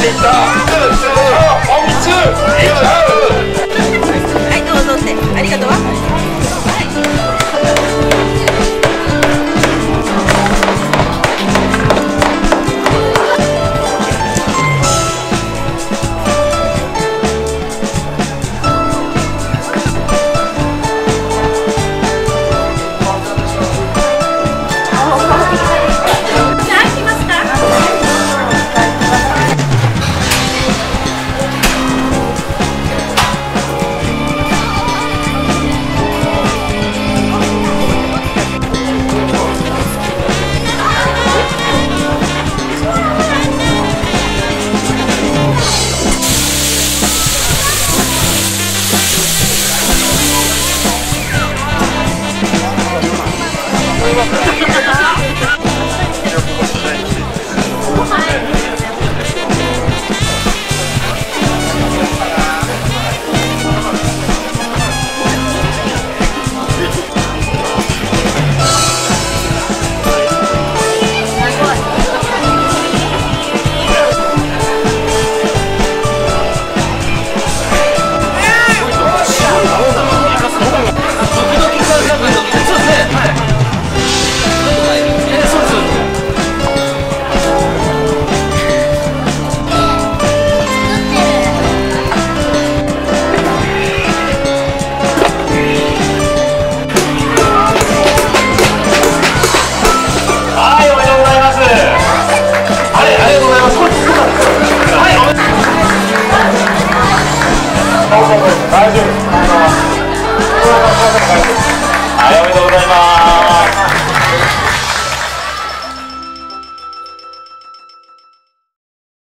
L'État, en